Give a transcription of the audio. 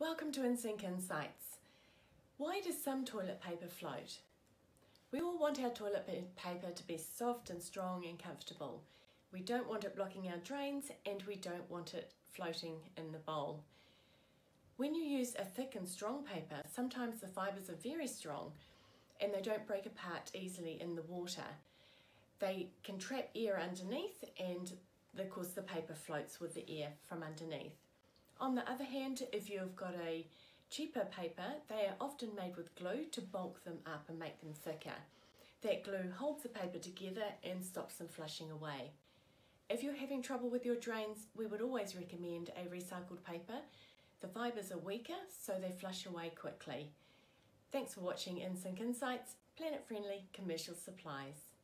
Welcome to Insinc Insights. Why does some toilet paper float? We all want our toilet paper to be soft and strong and comfortable. We don't want it blocking our drains and we don't want it floating in the bowl. When you use a thick and strong paper, sometimes the fibres are very strong and they don't break apart easily in the water. They can trap air underneath and of course the paper floats with the air from underneath. On the other hand, if you've got a cheaper paper, they are often made with glue to bulk them up and make them thicker. That glue holds the paper together and stops them flushing away. If you're having trouble with your drains, we would always recommend a recycled paper. The fibres are weaker, so they flush away quickly. Thanks for watching Insinc Insights, planet-friendly commercial supplies.